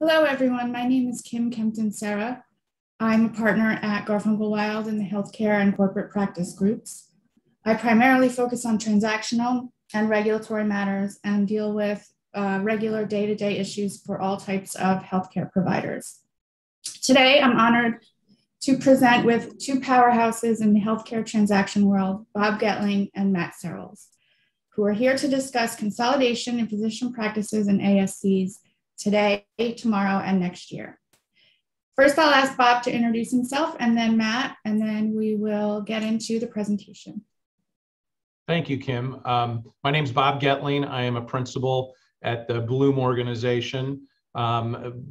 Hello, everyone. My name is Kim Kempton Serra. I'm a partner at Garfunkel Wild in the healthcare and corporate practice groups. I primarily focus on transactional and regulatory matters and deal with uh, regular day to day issues for all types of healthcare providers. Today, I'm honored to present with two powerhouses in the healthcare transaction world, Bob Goettling and Matt Searles, who are here to discuss consolidation in physician practices and ASCs today, tomorrow, and next year. First, I'll ask Bob to introduce himself and then Matt, and then we will get into the presentation. Thank you, Kim. Um, my name is Bob Goettling. I am a principal at the Bloom organization. Um,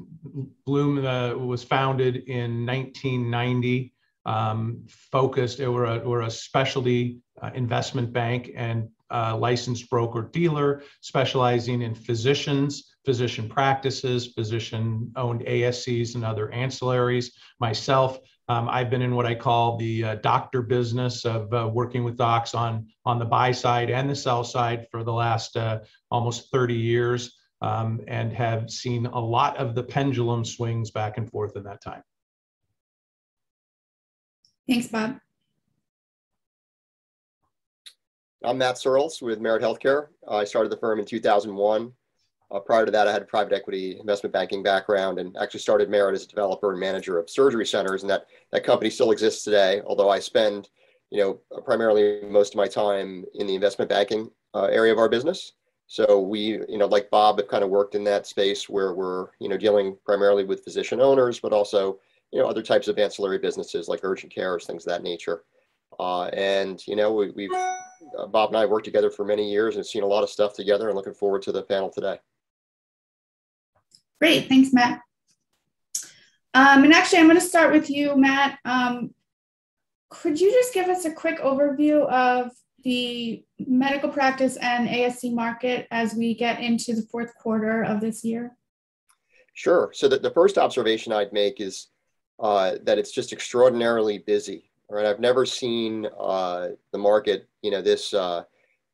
Bloom uh, was founded in 1990, um, focused, we're a, we're a specialty uh, investment bank and uh, licensed broker dealer specializing in physicians, physician practices, physician owned ASCs, and other ancillaries. Myself, um, I've been in what I call the uh, doctor business of uh, working with docs on, on the buy side and the sell side for the last uh, almost 30 years um, and have seen a lot of the pendulum swings back and forth in that time. Thanks, Bob. I'm Matt Searles with Merritt Healthcare. I started the firm in 2001. Uh, prior to that, I had a private equity investment banking background and actually started Merritt as a developer and manager of surgery centers. And that, that company still exists today, although I spend, you know, primarily most of my time in the investment banking uh, area of our business. So we, you know, like Bob, have kind of worked in that space where we're, you know, dealing primarily with physician owners, but also, you know, other types of ancillary businesses like urgent care, things of that nature. Uh, and you know, we, we've uh, Bob and I worked together for many years and seen a lot of stuff together. And looking forward to the panel today. Great, thanks, Matt. Um, and actually, I'm going to start with you, Matt. Um, could you just give us a quick overview of the medical practice and ASC market as we get into the fourth quarter of this year? Sure. So the, the first observation I'd make is uh, that it's just extraordinarily busy right? I've never seen uh, the market, you know, this uh,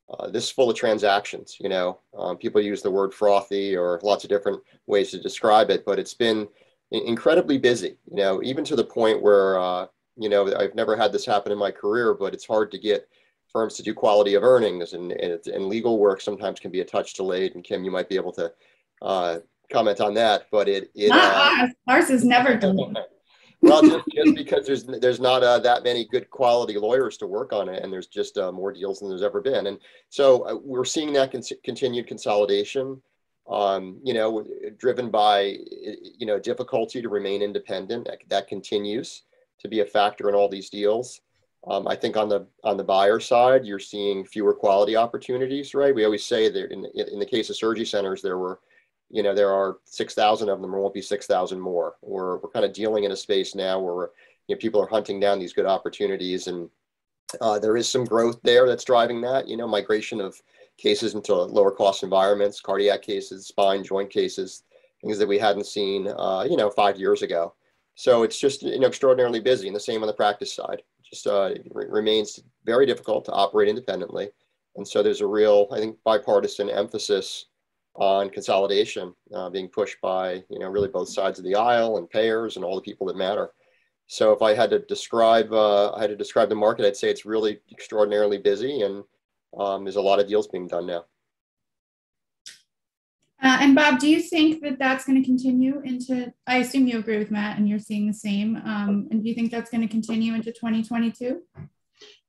uh, this is full of transactions. You know, um, people use the word frothy or lots of different ways to describe it, but it's been incredibly busy. You know, even to the point where uh, you know I've never had this happen in my career, but it's hard to get firms to do quality of earnings, and and, and legal work sometimes can be a touch delayed. And Kim, you might be able to uh, comment on that, but it, it not uh, ours. Ours is never delayed. well, just, just because there's there's not uh, that many good quality lawyers to work on it, and there's just uh, more deals than there's ever been, and so uh, we're seeing that con- continued consolidation. Um, you know, driven by you know difficulty to remain independent. That, that continues to be a factor in all these deals. Um, I think on the on the buyer side, you're seeing fewer quality opportunities. Right? We always say that in in the case of surgery centers, there were you know, there are 6,000 of them, there won't be 6,000 more. We're, we're kind of dealing in a space now where you know, people are hunting down these good opportunities and uh, there is some growth there that's driving that, you know, migration of cases into lower cost environments, cardiac cases, spine, joint cases, things that we hadn't seen, uh, you know, five years ago. So it's just, you know, extraordinarily busy and the same on the practice side. Just uh, remains very difficult to operate independently. And so there's a real, I think, bipartisan emphasis on consolidation uh, being pushed by you know really both sides of the aisle and payers and all the people that matter. So if I had to describe uh, I had to describe the market, I'd say it's really extraordinarily busy and um, there's a lot of deals being done now. Uh, and Bob, do you think that that's going to continue into? I assume you agree with Matt, and you're seeing the same. Um, and do you think that's going to continue into 2022?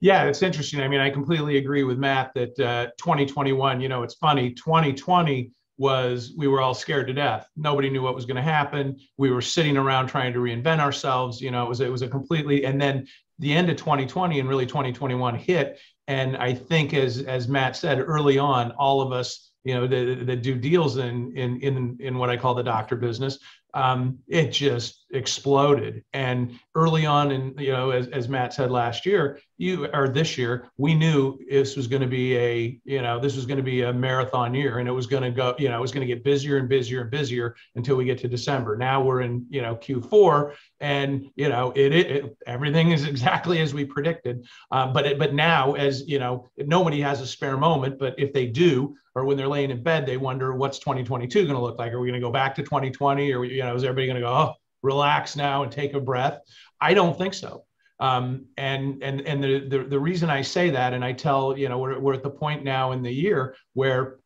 Yeah, it's interesting. I mean, I completely agree with Matt that uh, 2021, you know, it's funny, 2020 was we were all scared to death. Nobody knew what was going to happen. We were sitting around trying to reinvent ourselves. You know, it was it was a completely and then the end of 2020 and really 2021 hit. And I think as as Matt said early on, all of us, you know, that, do deals in in in in what I call the doctor business, um, it just exploded. And early on, and you know, as, as Matt said last year, you or this year, we knew this was going to be a, you know, this was going to be a marathon year, and it was going to go, you know, it was going to get busier and busier and busier until we get to December. Now we're in, you know, Q4, and you know, it, it, it everything is exactly as we predicted. Uh, but it, but now, as you know, nobody has a spare moment, but if they do, or when they're laying in bed, they wonder what's 2022 going to look like. Are we going to go back to 2020, or you know, is everybody going to go, oh, relax now and take a breath? I don't think so. Um, and and and the, the the reason I say that, and I tell you know, we're we're at the point now in the year where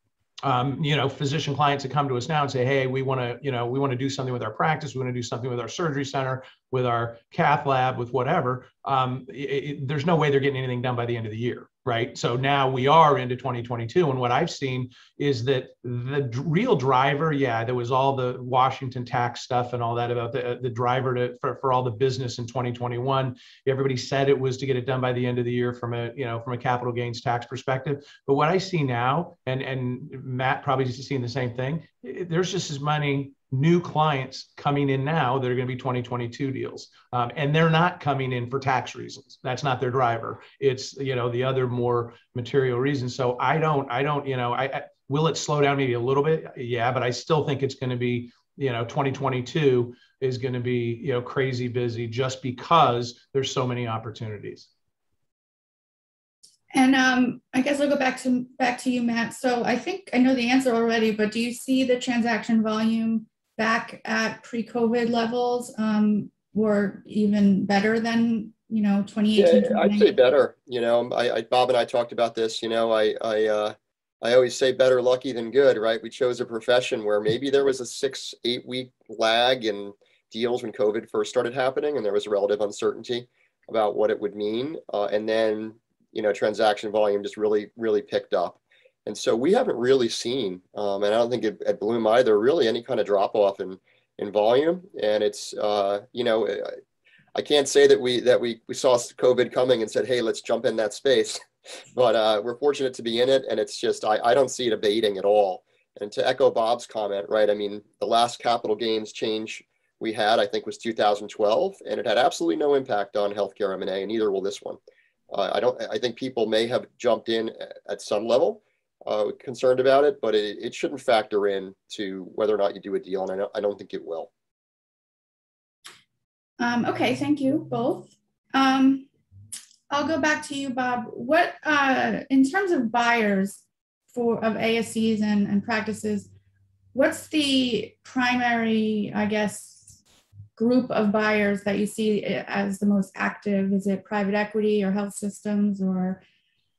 um, you know, physician clients that come to us now and say, "Hey, we want to, you know, we want to do something with our practice. We want to do something with our surgery center, with our cath lab, with whatever." Um, it, it, there's no way they're getting anything done by the end of the year, right? So now we are into 2022, and what I've seen is that the real driver, yeah, there was all the Washington tax stuff and all that about the uh, the driver to for, for all the business in 2021. Everybody said it was to get it done by the end of the year from a you know from a capital gains tax perspective. But what I see now, and and Matt probably just seeing the same thing. There's just as many new clients coming in now that are going to be 2022 deals. Um, and they're not coming in for tax reasons. That's not their driver. It's you know the other more material reasons. So i don't i don't you know I, I will it slow down maybe a little bit? Yeah but i still think it's going to be you know 2022 is going to be you know crazy busy just because there's so many opportunities. And um, I guess I'll go back to back to you, Matt. So I think I know the answer already, but do you see the transaction volume back at pre-COVID levels, um, or even better than you know 2018? Yeah, I'd say better. You know, I, I, Bob and I talked about this. You know, I I uh, I always say better lucky than good, right? We chose a profession where maybe there was a six eight week lag in deals when COVID first started happening, and there was relative uncertainty about what it would mean, uh, and then you know, transaction volume just really, really picked up. And so we haven't really seen, um, and I don't think it, at Bloom either, really any kind of drop off in, in volume. And it's, uh, you know, I, I can't say that we that we, we saw COVID coming and said, hey, let's jump in that space. but uh, we're fortunate to be in it. And it's just, I, I don't see it abating at all. And to echo Bob's comment, right? I mean, the last capital gains change we had, I think, was 2012, and it had absolutely no impact on healthcare M&A, and neither will this one. Uh, I don't. I think people may have jumped in at some level, uh, concerned about it, but it, it shouldn't factor in to whether or not you do a deal, and I don't, I don't think it will. Um, okay, thank you both. Um, I'll go back to you, Bob. What uh, in terms of buyers for of ASCs and, and practices, what's the primary, I guess, group of buyers that you see as the most active? Is it private equity or health systems or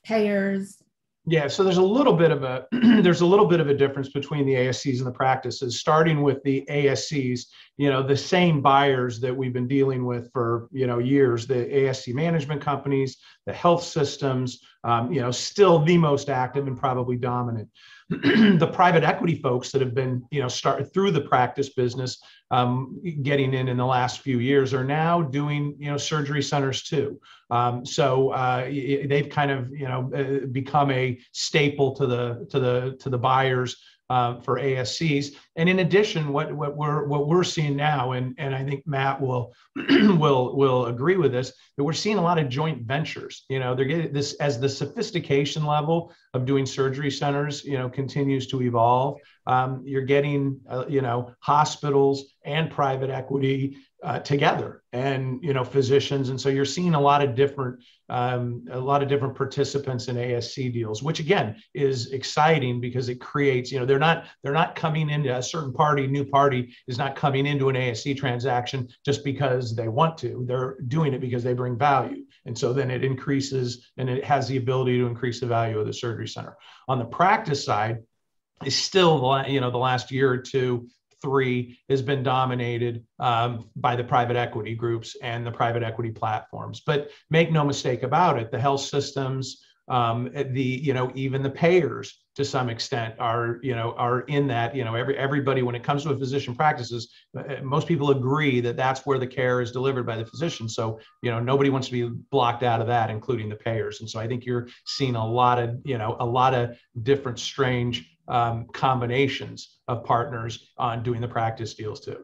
payers? Yeah, so there's a little bit of a there's a little bit of a difference between the ASCs and the practices. Starting with the ASCs, you know, the same buyers that we've been dealing with for you know years, the ASC management companies, the health systems, um, you know, still the most active and probably dominant. the private equity folks that have been you know started through the practice business um, getting in in the last few years are now doing you know surgery centers too. Um, so uh, they've kind of you know uh, become a staple to the to the to the buyers uh, for ASCs. And in addition, what, what we're what we're seeing now, and, and I think Matt will will will agree with this, that we're seeing a lot of joint ventures. You know, they're getting this as the sophistication level of doing surgery centers, you know, continues to evolve. Um, you're getting, uh, you know, hospitals and private equity uh, together and you know physicians and so you're seeing a lot of different um, a lot of different participants in asc deals which again is exciting because it creates you know they're not they're not coming into a certain party new party is not coming into an asc transaction just because they want to. They're doing it because they bring value. And so then it increases and it has the ability to increase the value of the surgery center. On the practice side is still you know the last year or two three has been dominated um, by the private equity groups and the private equity platforms. But make no mistake about it, the health systems, um, the you know even the payers to some extent are you know are in that you know every everybody when it comes to a physician practices uh, most people agree that that's where the care is delivered by the physician so you know nobody wants to be blocked out of that including the payers and so i think you're seeing a lot of you know a lot of different strange um, combinations of partners on doing the practice deals too.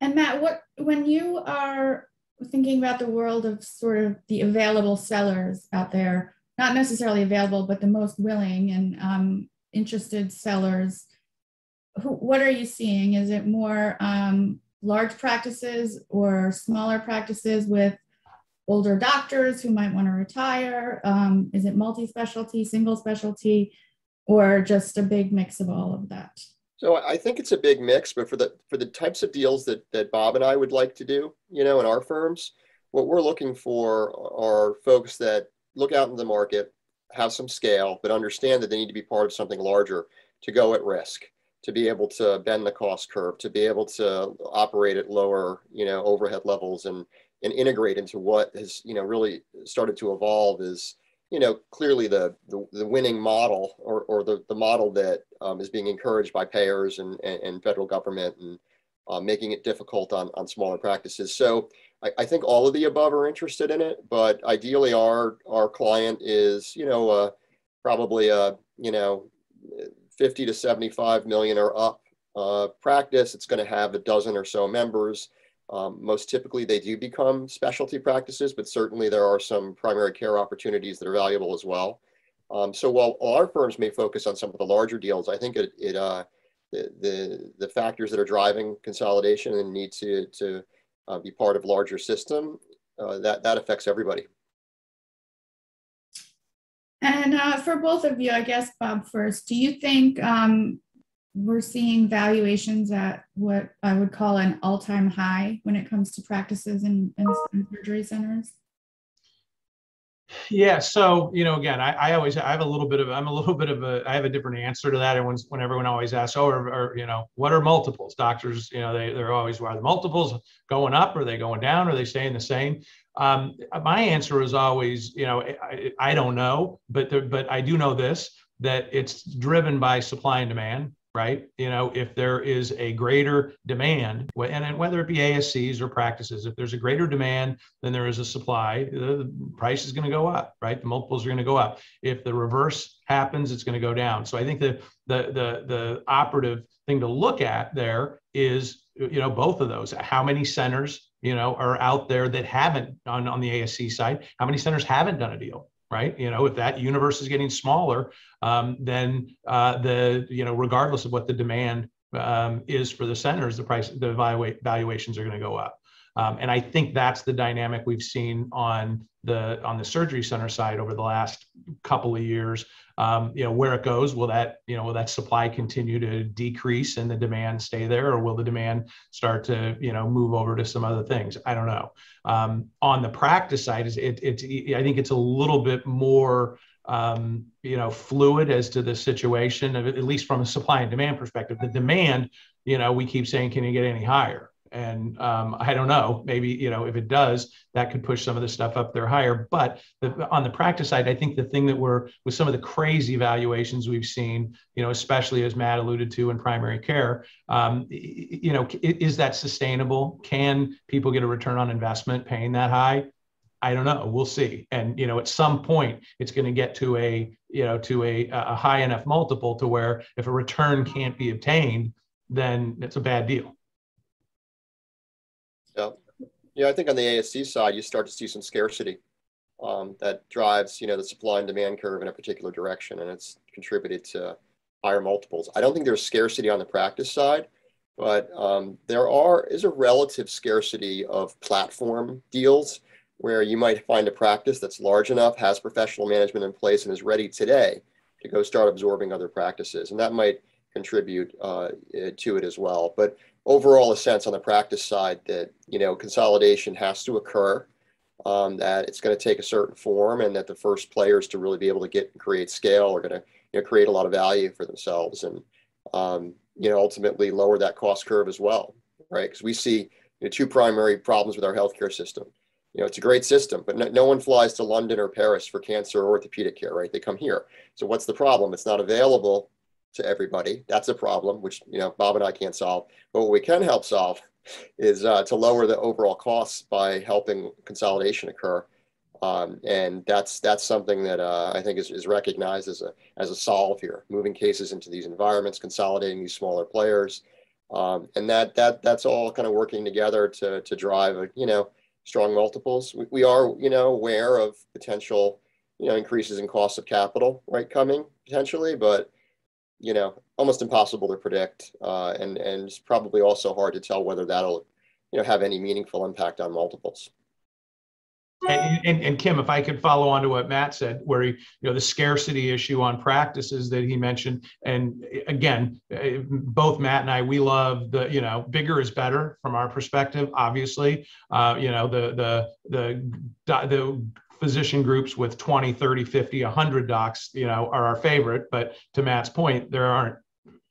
And Matt, what when you are thinking about the world of sort of the available sellers out there, not necessarily available, but the most willing and um, interested sellers, who, what are you seeing? Is it more um, large practices or smaller practices with older doctors who might want to retire? Um, is it multi specialty, single specialty, or just a big mix of all of that? So I think it's a big mix, but for the for the types of deals that that Bob and I would like to do, you know, in our firms, what we're looking for are folks that look out in the market, have some scale, but understand that they need to be part of something larger to go at risk, to be able to bend the cost curve, to be able to operate at lower, you know, overhead levels and and integrate into what has, you know, really started to evolve is you know, clearly the, the, the, winning model or, or the, the model that um, is being encouraged by payers and, and, and federal government and uh, making it difficult on, on smaller practices. So I, I, think all of the above are interested in it, but ideally our, our client is, you know, uh, probably a, you know, 50 to 75 million or up uh, practice. It's going to have a dozen or so members. Um, most typically, they do become specialty practices, but certainly there are some primary care opportunities that are valuable as well. Um, so while our firms may focus on some of the larger deals, I think it, it uh, the, the, the factors that are driving consolidation and need to, to uh, be part of larger system, uh, that, that affects everybody. And uh, for both of you, I guess, Bob, first, do you think um, we're seeing valuations at what I would call an all-time high when it comes to practices and, surgery centers. Yeah. So, you know, again, I, I, always, I have a little bit of, I'm a little bit of a, I have a different answer to that. And when, everyone always asks, oh, or, or, you know, what are multiples? Doctors, you know, they, they're always, are the multiples going up? Are they going down? Are they staying the same? Um, my answer is always, you know, I, I don't know, but, there, but I do know this, that it's driven by supply and demand right? You know, if there is a greater demand, and whether it be ASCs or practices, if there's a greater demand than there is a supply, the price is going to go up, right? The multiples are going to go up. If the reverse happens, it's going to go down. So I think the the the the operative thing to look at there is, you know, both of those. How many centers, you know, are out there that haven't on on the ASC side? How many centers haven't done a deal? Right? You know, if that universe is getting smaller, um, then uh, the you know, regardless of what the demand um, is for the centers, the price, the valuations are going to go up. Um, and I think that's the dynamic we've seen on the on the surgery center side over the last couple of years. Um, you know where it goes. Will that you know will that supply continue to decrease and the demand stay there, or will the demand start to you know move over to some other things? I don't know. Um, on the practice side, is it, it's I think it's a little bit more um, you know fluid as to the situation, at least from a supply and demand perspective. The demand, you know, we keep saying, can you get any higher? And um, I don't know, maybe, you know, if it does, that could push some of the stuff up there higher. But the, on the practice side, I think the thing that we're, with some of the crazy valuations we've seen, you know, especially as Matt alluded to in primary care, um, you know, is that sustainable? Can people get a return on investment paying that high? I don't know. We'll see. And you know, at some point, it's going to get to a you know to a, a high enough multiple to where if a return can't be obtained, then it's a bad deal. Yeah. I think on the ASC side, you start to see some scarcity um, that drives, you know, the supply and demand curve in a particular direction, and it's contributed to higher multiples. I don't think there's scarcity on the practice side, but um, there are is a relative scarcity of platform deals where you might find a practice that's large enough, has professional management in place, and is ready today to go start absorbing other practices, and that might contribute uh, to it as well. But overall a sense on the practice side that you know consolidation has to occur um, that it's going to take a certain form and that the first players to really be able to get and create scale are going to you know, create a lot of value for themselves and um, you know ultimately lower that cost curve as well right? Because we see you know, two primary problems with our healthcare system. You know it's a great system but no, no one flies to london or paris for cancer or orthopedic care right? They come here. So what's the problem? It's not available to everybody. That's a problem, which you know Bob and I can't solve. But what we can help solve is uh, to lower the overall costs by helping consolidation occur. Um, and that's that's something that uh, I think is, is recognized as a as a solve here. Moving cases into these environments, consolidating these smaller players, Um, and that that that's all kind of working together to to drive a, you know strong multiples. We, we are you know aware of potential you know increases in cost of capital right coming potentially, but you know almost impossible to predict, uh, and and it's probably also hard to tell whether that'll you know have any meaningful impact on multiples. And, and, and, Kim, if I could follow on to what Matt said, where he, you know, the scarcity issue on practices that he mentioned, and again, both Matt and I, we love the, you know, bigger is better from our perspective. Obviously, uh, you know, the the the the physician groups with 20, 30, 50, 100 docs, you know, are our favorite. But to Matt's point, there aren't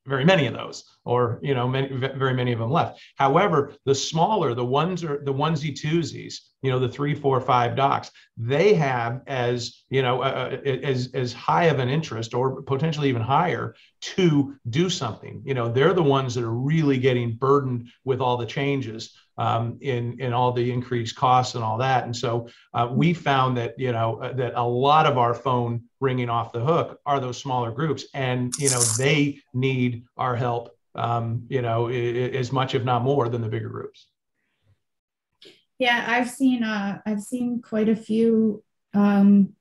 very many of those or you know many, very many of them left however the smaller the ones are the onesie twosies you know the three four five docs they have as you know uh, as as high of an interest or potentially even higher to do something you know they're the ones that are really getting burdened with all the changes um, in in all the increased costs and all that. And so uh, we found that you know uh, that a lot of our phone ringing off the hook are those smaller groups, and you know they need our help. Um, you know, as much if not more than the bigger groups. Yeah, I've seen uh, I've seen quite a few um,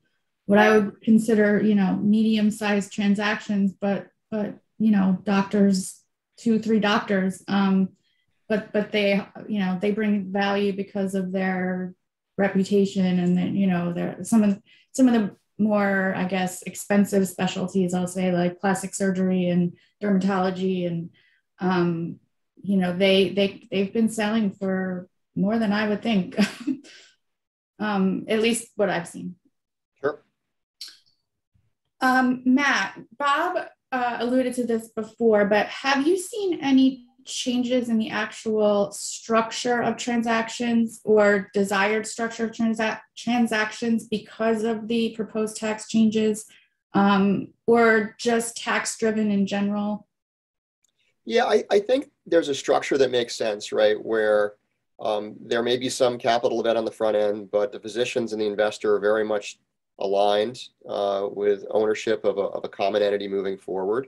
what I would consider you know medium sized transactions, but but you know doctors two three doctors um, but but they you know they bring value because of their reputation and then you know they're some of some of the more i guess expensive specialties i'll say like plastic surgery and dermatology and um, you know they they they've been selling for more than i would think. Um, at least what i've seen. Sure. Um, matt bob uh, alluded to this before but have you seen any changes in the actual structure of transactions or desired structure of transa- transactions because of the proposed tax changes um, or just tax driven in general? Yeah, I, I think there's a structure that makes sense, right? Where um, there may be some capital event on the front end, but the physicians and the investor are very much aligned uh, with ownership of a, of a common entity moving forward.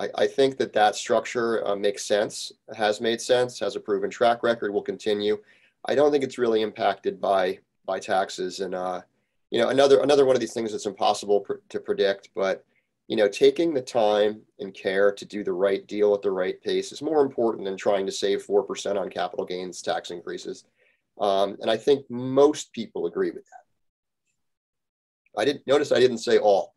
I, I think that that structure uh, makes sense, has made sense, has a proven track record, will continue. I don't think it's really impacted by by taxes. And uh, you know, another another one of these things that's impossible pr- to predict, but you know, taking the time and care to do the right deal at the right pace is more important than trying to save four percent on capital gains tax increases. Um, and I think most people agree with that. I didn't notice I didn't say all,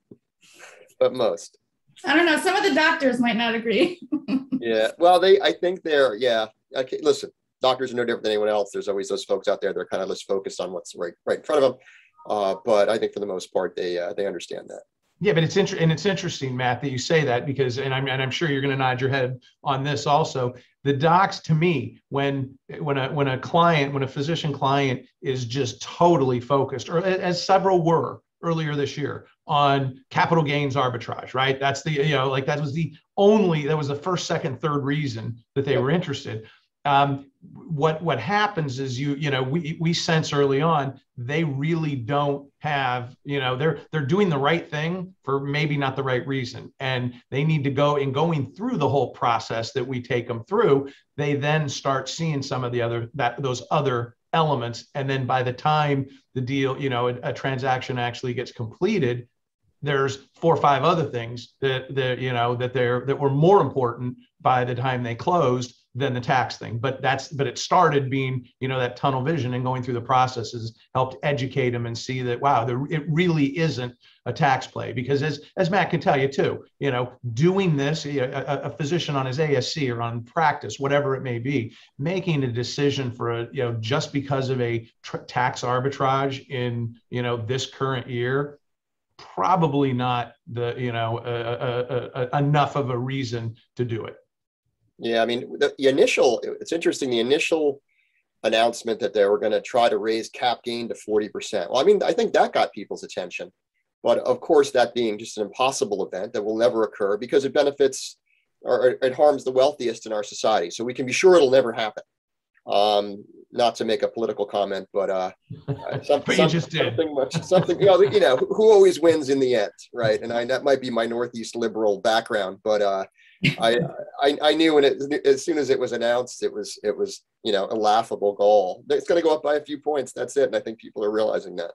but most. I don't know. Some of the doctors might not agree. yeah. Well, they, I think they're, yeah. Okay. Listen, doctors are no different than anyone else. There's always those folks out there that are kind of just focused on what's right, right in front of them. Uh, but I think for the most part, they, uh, they understand that. Yeah, but it's interesting, and it's interesting, Matt, that you say that because, and I'm, and I'm sure you're going to nod your head on this also. The docs, to me, when when a when a client, when a physician client is just totally focused, or as several were earlier this year, on capital gains arbitrage, right? That's the, you know, like that was the only, that was the first, second, third reason that they were interested. Um, what what happens is you you know we we sense early on they really don't have you know they're they're doing the right thing for maybe not the right reason and they need to go in going through the whole process that we take them through they then start seeing some of the other that those other elements and then by the time the deal you know a, a transaction actually gets completed there's four or five other things that that you know that they're that were more important by the time they closed than the tax thing but that's but it started being you know that tunnel vision and going through the processes helped educate them and see that wow there, it really isn't a tax play because as as matt can tell you too you know doing this a, a physician on his asc or on practice whatever it may be making a decision for a you know just because of a tr- tax arbitrage in you know this current year probably not the you know uh, uh, uh, enough of a reason to do it. Yeah, I mean the, the initial. It's interesting. The initial announcement that they were going to try to raise cap gain to forty percent. Well, I mean, I think that got people's attention, but of course, that being just an impossible event that will never occur because it benefits or it harms the wealthiest in our society. So we can be sure it'll never happen. Um, not to make a political comment, but uh, some, but some, something, much, something, you know, you know, who always wins in the end, right? And I, that might be my Northeast liberal background, but uh, I, I, I knew when it as soon as it was announced, it was it was you know a laughable goal. It's going to go up by a few points. That's it, and I think people are realizing that.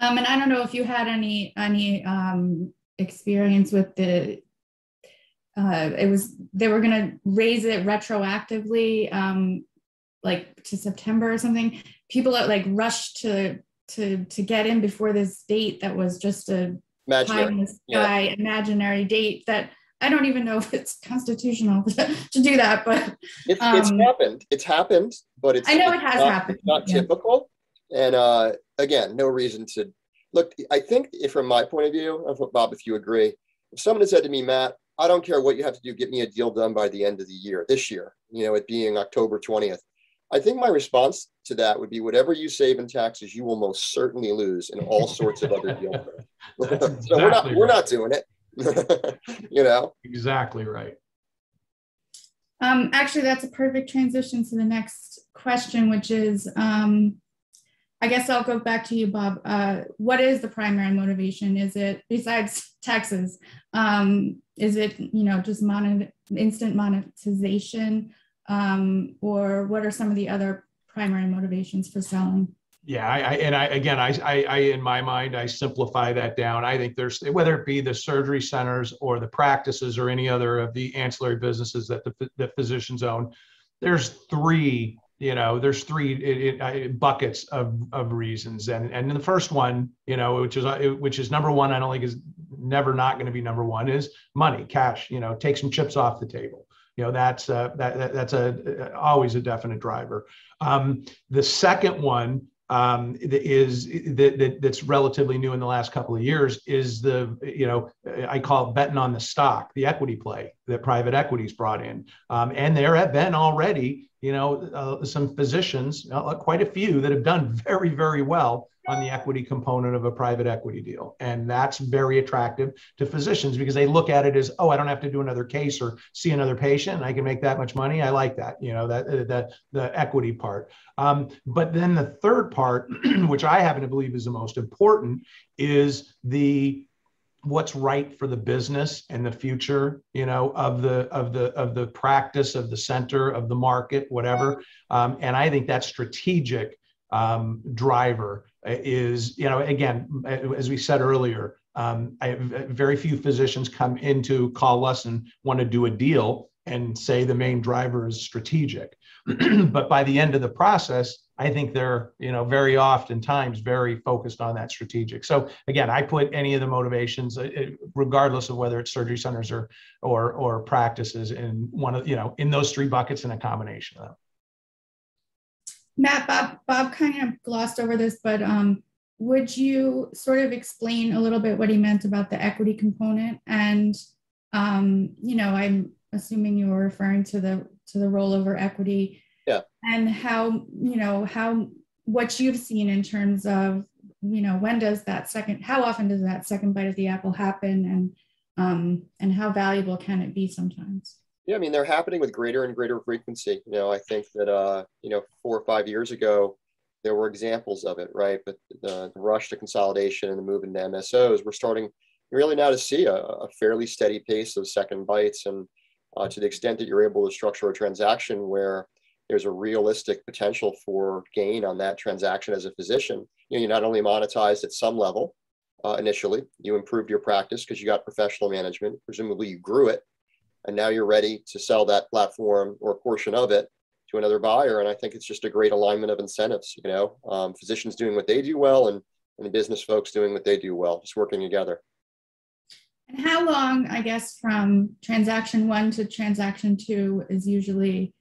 Um, and I don't know if you had any any um, experience with the. Uh, it was they were going to raise it retroactively, um, like to September or something. People that like rushed to to to get in before this date that was just a imaginary, pie in the sky yeah. imaginary date that I don't even know if it's constitutional to, do that, but it's, um, it's, happened. It's happened, but it's I know it has not, happened. Not yeah. typical, and uh, again, no reason to look. I think, if, from my point of view, of Bob, if you agree, if someone had said to me, Matt, I don't care what you have to do, get me a deal done by the end of the year, this year, you know, it being October twentieth. I think my response to that would be whatever you save in taxes, you will most certainly lose in all sorts of other deals. so exactly we're not right. we're not doing it. you know. Exactly right. Um, actually, that's a perfect transition to the next question, which is, um, I guess I'll go back to you, Bob. Uh, what is the primary motivation? Is it besides taxes? Um, is it you know just monet- instant monetization? Um, or what are some of the other primary motivations for selling? Yeah, I, I, and I again, I, I, I, in my mind, I simplify that down. I think there's whether it be the surgery centers or the practices or any other of the ancillary businesses that the, the physicians own. There's three, you know, there's three it, it, buckets of, of reasons, and and the first one, you know, which is which is number one. I don't think is never not going to be number one is money, cash. You know, take some chips off the table you know that's uh, that, that's a always a definite driver. Um, the second one um, is that, that, that's relatively new in the last couple of years is the you know I call it betting on the stock, the equity play that private equities brought in, um, and there have been already you know uh, some physicians, uh, quite a few that have done very very well on the equity component of a private equity deal. And that's very attractive to physicians because they look at it as, oh, I don't have to do another case or see another patient. I can make that much money. I like that, you know, that, uh, that the equity part. Um, but then the third part, which I happen to believe is the most important, is the what's right for the business and the future you know of the of the of the practice of the center of the market whatever um, and i think that strategic um, driver is, you know, again, as we said earlier, um, I, very few physicians come in to call us and want to do a deal and say the main driver is strategic. but by the end of the process, I think they're, you know, very oftentimes very focused on that strategic. So again, I put any of the motivations, uh, regardless of whether it's surgery centers or or or practices, in one of you know in those three buckets in a combination of them. Matt, Bob, Bob kind of glossed over this, but um, would you sort of explain a little bit what he meant about the equity component? And um, you know, I'm assuming you were referring to the to the rollover equity. Yeah. And how you know how what you've seen in terms of you know when does that second how often does that second bite of the apple happen and um, and how valuable can it be sometimes? Yeah, I mean, they're happening with greater and greater frequency. You know, I think that, uh, you know, four or five years ago, there were examples of it, right? But the, rush to consolidation and the move into MSOs, we're starting really now to see a, a fairly steady pace of second bites. And uh, to the extent that you're able to structure a transaction where there's a realistic potential for gain on that transaction as a physician, you know, you not only monetized at some level uh, initially, you improved your practice because you got professional management, presumably you grew it and now you're ready to sell that platform or a portion of it to another buyer. And I think it's just a great alignment of incentives. You know, um, physicians doing what they do well, and and the business folks doing what they do well, just working together. And how long, I guess, from transaction one to transaction two is usually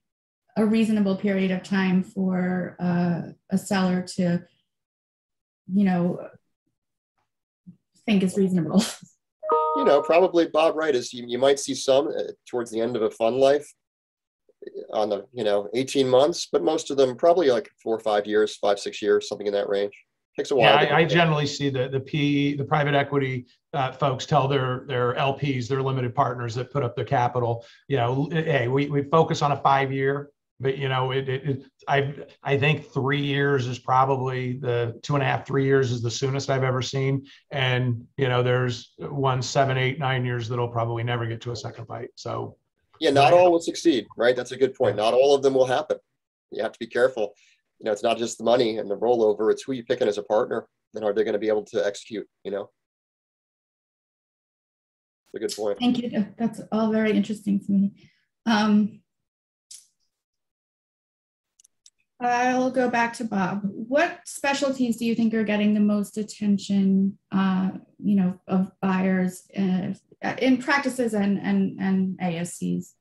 a reasonable period of time for uh, a seller to, you know, think is reasonable. you know, probably Bob Wright is you, you might see some uh, towards the end of a fund life uh, on the, you know, 18 months, but most of them probably like four or five years, five, six years, something in that range. Takes a while. Yeah, I, I generally see the, the PE, the private equity uh, folks tell their, their LPs, their limited partners that put up their capital, you know, hey, we, we focus on a five year but you know, it, it, it, I I think three years is probably the two and a half, three years is the soonest I've ever seen. And you know, there's one seven, eight, nine years that'll probably never get to a second bite. So yeah, not all will succeed, right? That's a good point. Not all of them will happen. You have to be careful. You know, it's not just the money and the rollover; it's who you're picking as a partner, and are they going to be able to execute? You know, it's a good point. Thank you. That's all very interesting to me. Um, I'll go back to Bob. What specialties do you think are getting the most attention, uh, you know, of buyers uh, in practices and, and, and ASCs?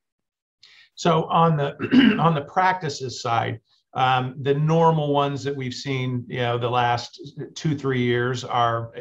So on the on the practices side, um, the normal ones that we've seen, you know, the last two three years are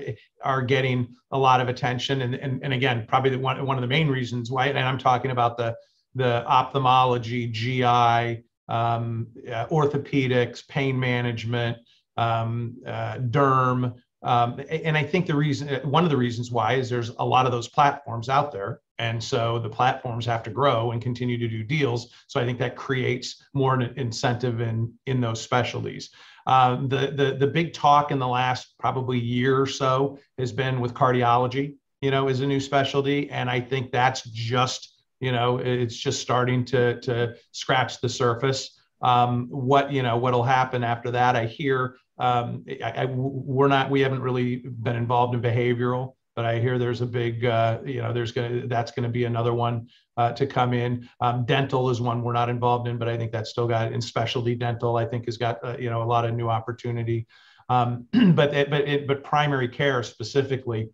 are getting a lot of attention, and and, and again, probably the one one of the main reasons why, and I'm talking about the the ophthalmology, GI, um, uh, orthopedics, pain management, um, uh, derm. Um, and I think the reason, uh, one of the reasons why is there's a lot of those platforms out there. And so the platforms have to grow and continue to do deals. So I think that creates more incentive in, in those specialties. Uh, the, the, the big talk in the last probably year or so has been with cardiology, you know, is a new specialty. And I think that's just you know it's just starting to to scratch the surface. Um, what you know what'll happen after that i hear um, I, I, we're not we haven't really been involved in behavioral but i hear there's a big uh, you know there's gonna that's gonna be another one uh, to come in. Um, dental is one we're not involved in but i think that's still got in specialty dental i think has got uh, you know a lot of new opportunity. Um, but but it, but primary care specifically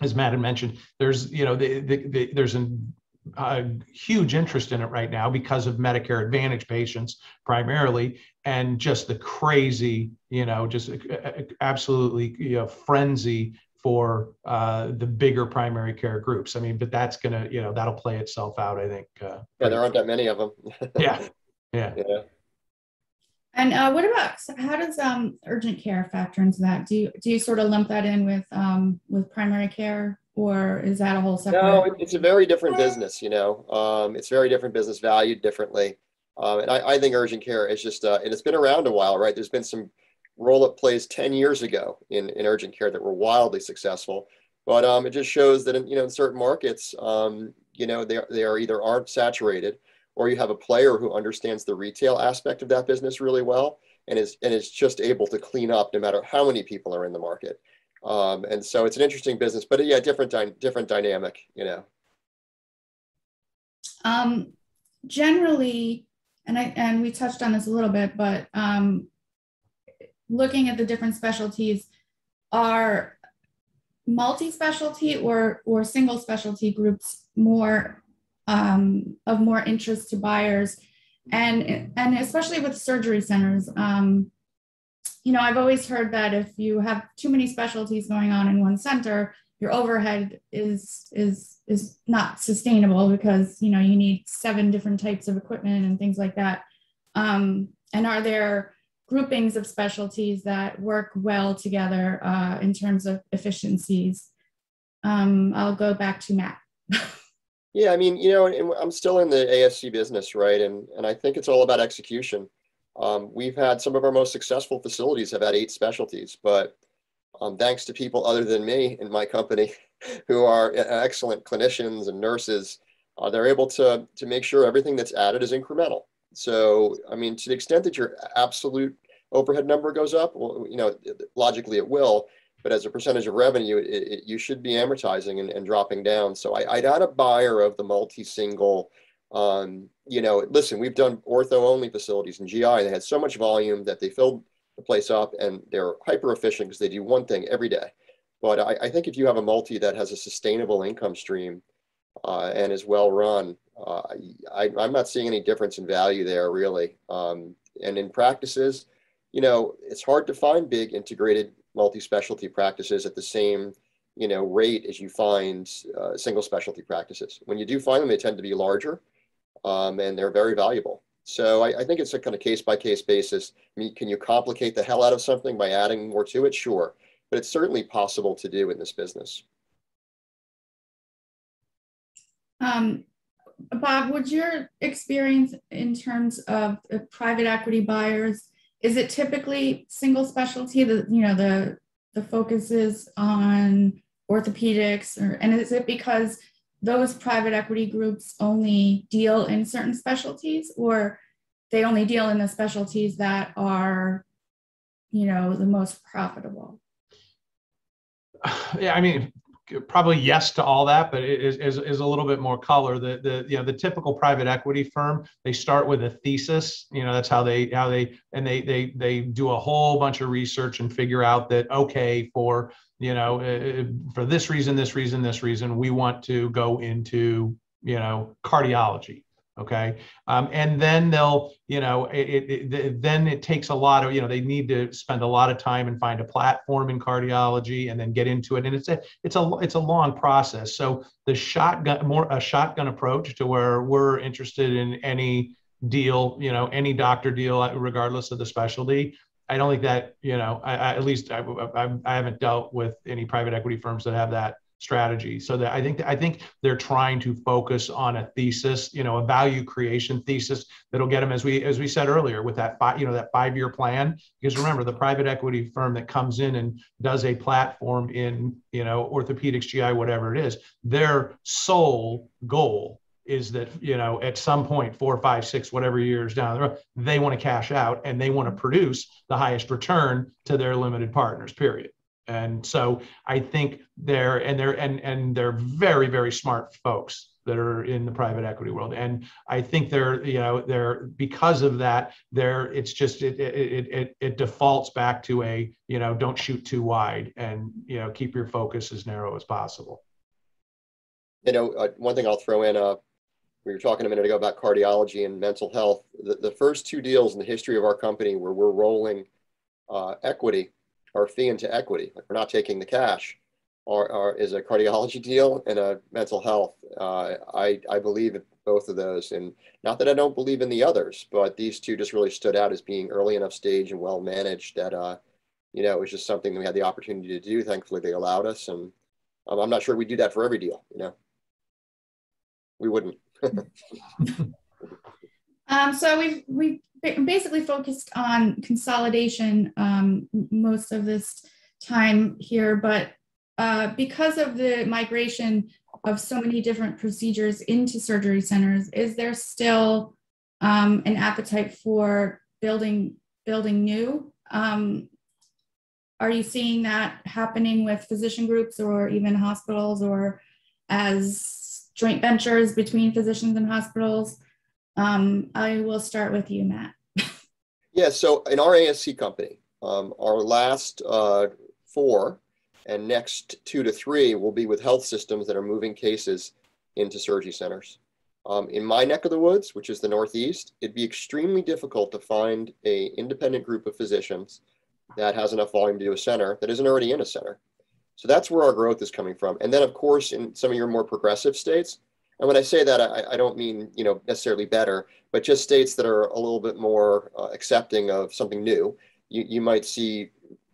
as Matt had mentioned, there's you know the, the, the, there's an a huge interest in it right now because of Medicare Advantage patients primarily, and just the crazy, you know, just absolutely you know, frenzy for uh, the bigger primary care groups. I mean, but that's gonna, you know, that'll play itself out. I think. Uh, yeah, there aren't that many of them. yeah. yeah, yeah. And uh, what about how does um, urgent care factor into that? Do you do you sort of lump that in with um, with primary care? Or is that a whole separate? No, it's a very different business. You know, um, it's very different business, valued differently. Um, and I, I, think urgent care is just, uh, and it's been around a while, right? There's been some roll-up plays 10 years ago in, in urgent care that were wildly successful. But um, it just shows that in, you know, in certain markets, um, you know, they, they are either aren't saturated or you have a player who understands the retail aspect of that business really well and is, and is just able to clean up no matter how many people are in the market. Um, and so it's an interesting business, but yeah, different, dy- different dynamic, you know. Um, generally, and I and we touched on this a little bit, but um, looking at the different specialties, are multi-specialty or or single specialty groups more um, of more interest to buyers, and and especially with surgery centers. Um, you know, I've always heard that if you have too many specialties going on in one center, your overhead is is is not sustainable because you know you need seven different types of equipment and things like that. Um, and are there groupings of specialties that work well together uh, in terms of efficiencies? Um, I'll go back to Matt. yeah, I mean, you know, I'm still in the ASC business, right? And and I think it's all about execution. Um, we've had some of our most successful facilities have had eight specialties, but um, thanks to people other than me in my company who are excellent clinicians and nurses, uh, they're able to, to make sure everything that's added is incremental. So, I mean, to the extent that your absolute overhead number goes up, well, you know, logically it will, but as a percentage of revenue, it, it, you should be amortizing and, and dropping down. So I, I got a buyer of the multi-single um, you know, listen, we've done ortho only facilities in GI. They had so much volume that they filled the place up and they're hyper efficient because they do one thing every day. But I, I, think if you have a multi that has a sustainable income stream uh, and is well run, uh, I, am not seeing any difference in value there really. Um, and in practices, you know, it's hard to find big integrated multi-specialty practices at the same you know rate as you find uh, single specialty practices. When you do find them, they tend to be larger um, and they're very valuable. So I, I, think it's a kind of case by case basis. I mean, can you complicate the hell out of something by adding more to it? Sure, but it's certainly possible to do in this business. Um, Bob, would your experience in terms of private equity buyers is it typically single specialty? The you know the the focus is on orthopedics, or and is it because those private equity groups only deal in certain specialties, or they only deal in the specialties that are, you know, the most profitable? Yeah, I mean, probably yes to all that, but it is, is, is, a little bit more color. The the you know the typical private equity firm they start with a thesis. You know that's how they how they and they they they do a whole bunch of research and figure out that okay for you know uh, uh for this reason this reason this reason we want to go into you know cardiology okay? Um, and then they'll you know it, it, it, then it takes a lot of you know they need to spend a lot of time and find a platform in cardiology and then get into it. And it's a it's a it's a long process. So the shotgun more a shotgun approach to where we're interested in any deal you know any doctor deal regardless of the specialty i don't think that you know I, I at least I, I, I haven't dealt with any private equity firms that have that strategy. So that i think i think they're trying to focus on a thesis you know a value creation thesis that'll get them as we as we said earlier with that five you know that five year plan. Because remember the private equity firm that comes in and does a platform in you know orthopedics gi whatever it is their sole goal is that you know at some point four five six whatever years down the road they want to cash out and they want to produce the highest return to their limited partners period and so I think they're and they're and and they're very very smart folks that are in the private equity world. And i think they're you know they're because of that they're it's just it it it, it defaults back to a you know don't shoot too wide and you know keep your focus as narrow as possible. You know uh, one thing i'll throw in uh we were talking a minute ago about cardiology and mental health. The, the first two deals in the history of our company where we're rolling uh, equity our fee into equity. Like we're not taking the cash. Or, or is a cardiology deal and a mental health. Uh, I I believe in both of those, and not that I don't believe in the others, but these two just really stood out as being early enough stage and well managed that uh, you know it was just something that we had the opportunity to do. Thankfully, they allowed us, and um, I'm not sure we'd do that for every deal. You know, we wouldn't. um, so we've we've basically focused on consolidation um, most of this time here, but uh, because of the migration of so many different procedures into surgery centers, is there still um, an appetite for building building new? Um, are you seeing that happening with physician groups or even hospitals or as joint ventures between physicians and hospitals? Um, I will start with you, Matt. Yeah, so in our ASC company, um, our last uh, four and next two to three will be with health systems that are moving cases into surgery centers. Um, in my neck of the woods, which is the Northeast, it'd be extremely difficult to find a independent group of physicians that has enough volume to do a center that isn't already in a center. So that's where our growth is coming from. And then, of course, in some of your more progressive states, and when I say that, I, I, don't mean you know necessarily better, but just states that are a little bit more uh, accepting of something new. You, you might see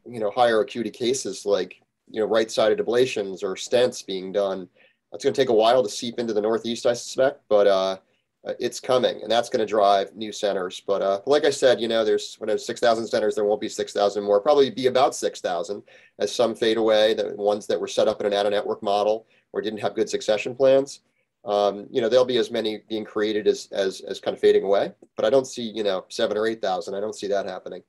you know higher acuity cases like you know right-sided ablations or stents being done. It's going to take a while to seep into the Northeast, I suspect, but uh, it's coming, and that's going to drive new centers. But uh, like I said, you know, there's when there's 6,000 centers, there won't be 6,000 more. Probably be about 6,000 as some fade away. The ones that were set up in an out-of-network model or didn't have good succession plans um, you know, there'll be as many being created as, as, as kind of fading away, but I don't see, you know, seven or 8,000. I don't see that happening.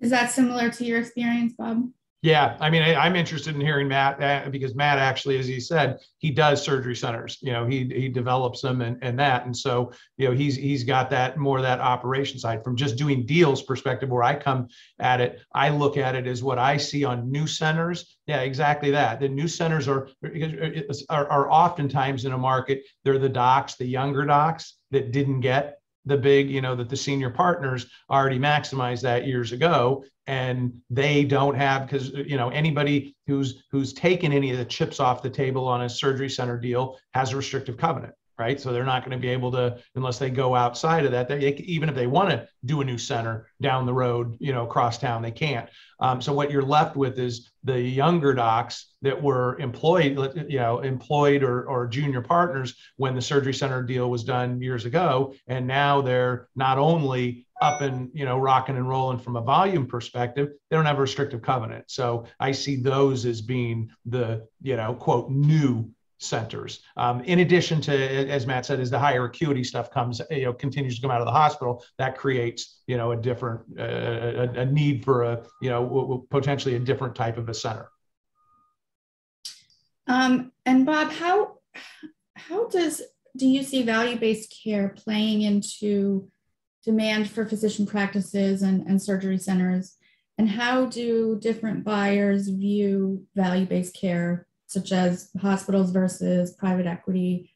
Is that similar to your experience, Bob? Yeah, I mean, I, am interested in hearing Matt uh, because Matt actually, as he said, he does surgery centers. You know, he he develops them and, and that, and so you know he's he's got that more that operation side from just doing deals perspective. Where I come at it, I look at it as what I see on new centers. Yeah, exactly that. The new centers are are, are oftentimes in a market. They're the docs, the younger docs that didn't get the big, you know, that the senior partners already maximized that years ago, and they don't have because uh, you know anybody who's who's taken any of the chips off the table on a surgery center deal has a restrictive covenant, right? So they're not going to be able to unless they go outside of that. They, even if they want to do a new center down the road, you know, across town, they can't. Um, so what you're left with is the younger docs that were employed, you know, employed or, or junior partners when the surgery center deal was done years ago, and now they're not only up and you know rocking and rolling from a volume perspective they don't have a restrictive covenant so i see those as being the you know quote new centers. Um, in addition to, as Matt said, as the higher acuity stuff comes, you know, continues to come out of the hospital, that creates, you know, a different, uh, a, a, need for a, you know, potentially a different type of a center. Um, and Bob, how how does do you see value-based care playing into demand for physician practices and, and surgery centers? And how do different buyers view value-based care such as hospitals versus private equity?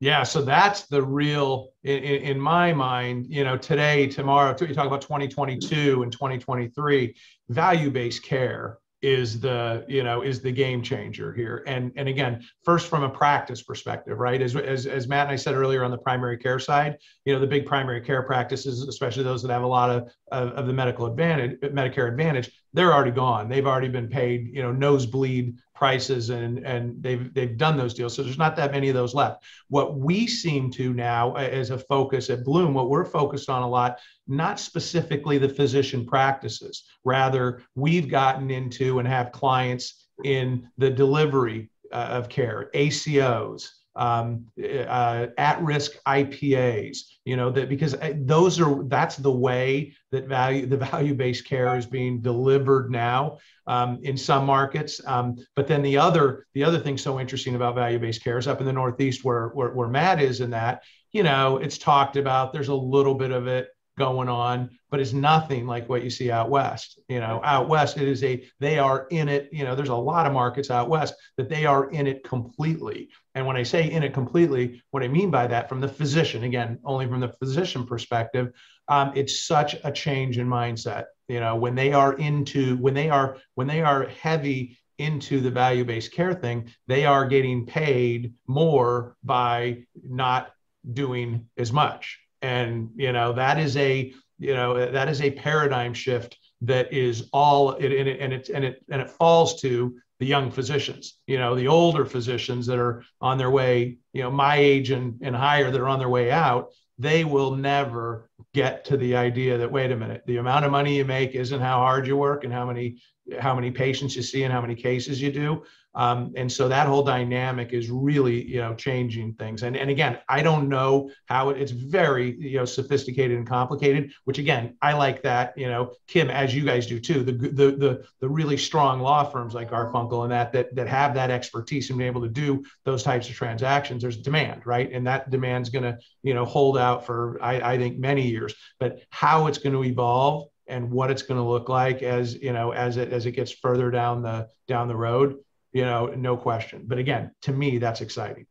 Yeah, so that's the real, in, in my mind, you know, today, tomorrow, you talk about 2022 and 2023, value based care is the you know is the game changer here and and again first from a practice perspective right as, as as matt and i said earlier on the primary care side you know the big primary care practices especially those that have a lot of of, of the medical advantage medicare advantage they're already gone. They've already been paid you know nosebleed prices and and they've they've done those deals. So there's not that many of those left. What we seem to now as a focus at bloom what we're focused on a lot not specifically the physician practices. Rather we've gotten into and have clients in the delivery uh, of care acos um, uh, at-risk IPAs, you know, that because uh, those are that's the way that value the value-based care is being delivered now um, in some markets. Um, but then the other the other thing so interesting about value-based care is up in the Northeast where, where where Matt is in that, you know, it's talked about. There's a little bit of it going on, but it's nothing like what you see out west. You know, out west, it is a, they are in it. You know, there's a lot of markets out west that they are in it completely. And when I say in it completely, what I mean by that from the physician, again, only from the physician perspective, um, it's such a change in mindset. You know, when they are into, when they are, when they are heavy into the value based care thing, they are getting paid more by not doing as much and you know that is a you know that is a paradigm shift that is all it, and it and it and it and it falls to the young physicians you know the older physicians that are on their way you know my age and, and higher that are on their way out they will never get to the idea that wait a minute the amount of money you make isn't how hard you work and how many how many patients you see and how many cases you do um, and so that whole dynamic is really, you know, changing things. And, and again, I don't know how it, it's very, you know, sophisticated and complicated, which again, I like that, you know, Kim, as you guys do too, the, the, the, the really strong law firms like Garfunkel and that, that, that have that expertise and be able to do those types of transactions, there's demand, right? And that demand's going to, you know, hold out for, I, I think many years, but how it's going to evolve and what it's going to look like as you know as it as it gets further down the down the road you know, no question. But again, to me, that's exciting.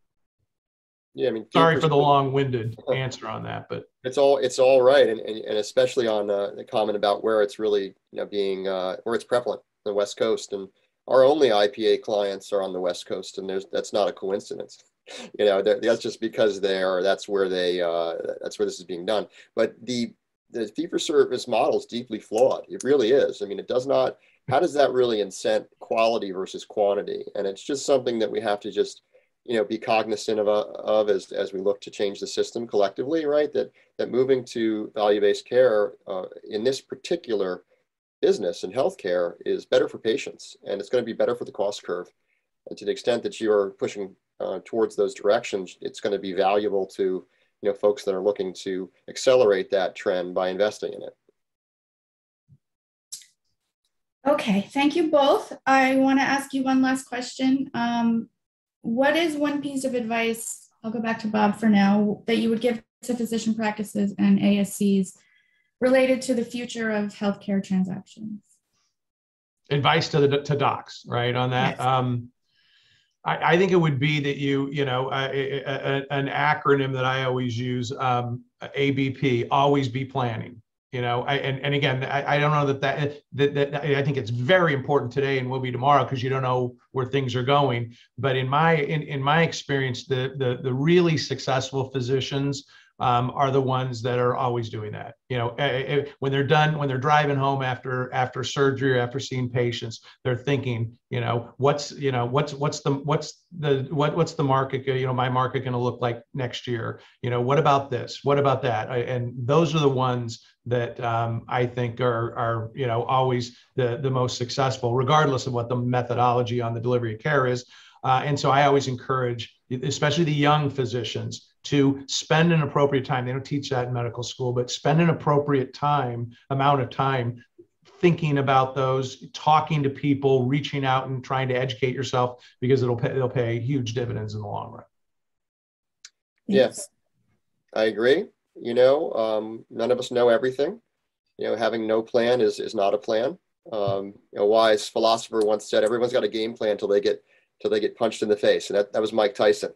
Yeah, I mean, sorry for the long-winded answer on that, but it's all it's all right, and and, and especially on uh, the comment about where it's really you know being uh, where it's prevalent, the West Coast, and our only IPA clients are on the West Coast, and there's that's not a coincidence. You know, that's just because they are. That's where they. Uh, that's where this is being done. But the the fee for service model is deeply flawed. It really is. I mean, it does not how does that really incent quality versus quantity? And it's just something that we have to just, you know, be cognizant of, of as, as we look to change the system collectively, right? That, that moving to value-based care uh, in this particular business and healthcare is better for patients and it's going to be better for the cost curve. And to the extent that you are pushing uh, towards those directions, it's going to be valuable to, you know, folks that are looking to accelerate that trend by investing in it. Okay, thank you both. I want to ask you one last question. Um, what is one piece of advice, I'll go back to Bob for now, that you would give to physician practices and ASCs related to the future of healthcare transactions? Advice to the to docs, right? On that. Yes. Um, I, I, think it would be that you, you know, a, a, an acronym that I always use, um, ABP, always be planning You know, I, and, and again, I, I don't know that, that that, that I think it's very important today and will be tomorrow because you don't know where things are going. But in my in, in my experience, the the the really successful physicians um, are the ones that are always doing that. You know, eh, eh, when they're done, when they're driving home after after surgery or after seeing patients, they're thinking, you know, what's you know what's what's the what's the what what's the market you know my market going to look like next year? You know, what about this? What about that? And those are the ones that um, I think are are you know always the the most successful, regardless of what the methodology on the delivery of care is. Uh, and so I always encourage, especially the young physicians, to spend an appropriate time. They don't teach that in medical school, but spend an appropriate time, amount of time thinking about those, talking to people, reaching out and trying to educate yourself because it'll pay, it'll pay huge dividends in the long run. Yes, I agree. You know, um, none of us know everything. You know, having no plan is is not a plan. Um, a wise philosopher once said, "Everyone's got a game plan until they get till they get punched in the face," and that, that was Mike Tyson.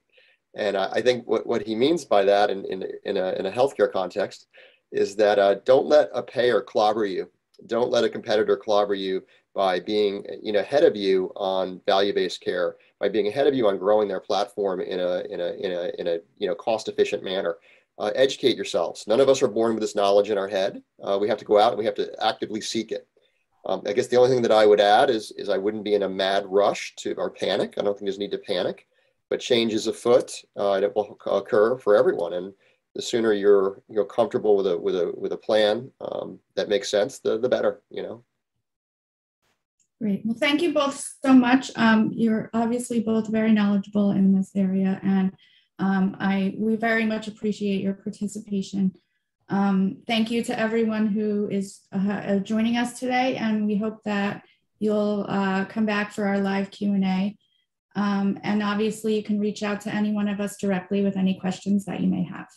And I think what, what he means by that in, in, in, a, in a healthcare context is that uh, don't let a payer clobber you. Don't let a competitor clobber you by being you know ahead of you on value-based care, by being ahead of you on growing their platform in a in a in a in a you know cost-efficient manner. Uh, educate yourselves. None of us are born with this knowledge in our head. Uh, we have to go out and we have to actively seek it. Um, I guess the only thing that I would add is is I wouldn't be in a mad rush to or panic. I don't think there's need to panic but change is afoot uh, it will occur for everyone. And the sooner you're you're comfortable with a with a with a plan um, that makes sense, the the better. You know. Great. Well, thank you both so much. Um, you're obviously both very knowledgeable in this area, and um, I we very much appreciate your participation. Um, thank you to everyone who is uh, joining us today, and we hope that you'll uh, come back for our live Q and A. Um, and obviously, you can reach out to any one of us directly with any questions that you may have.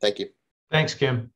Thank you. Thanks, Kim.